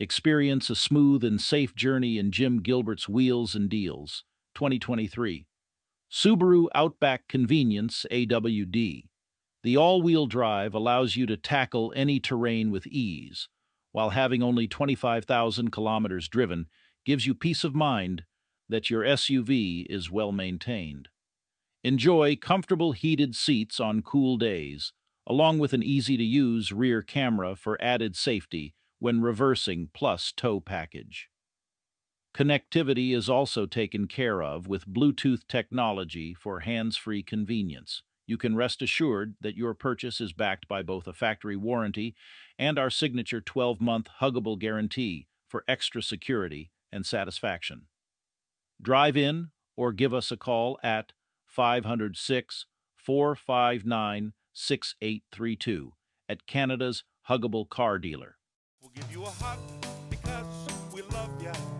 Experience a smooth and safe journey in Jim Gilbert's Wheels and Deals, 2023. Subaru Outback Convenience AWD. The all-wheel drive allows you to tackle any terrain with ease, while having only 25,000 kilometers driven gives you peace of mind that your SUV is well maintained. Enjoy comfortable heated seats on cool days, along with an easy-to-use rear camera for added safety when reversing plus tow package. Connectivity is also taken care of with Bluetooth technology for hands-free convenience. You can rest assured that your purchase is backed by both a factory warranty and our signature 12-month huggable guarantee for extra security and satisfaction. Drive in or give us a call at 506 459 6832 at Canada's Huggable Car Dealer. We'll give you a hug because we love. Customer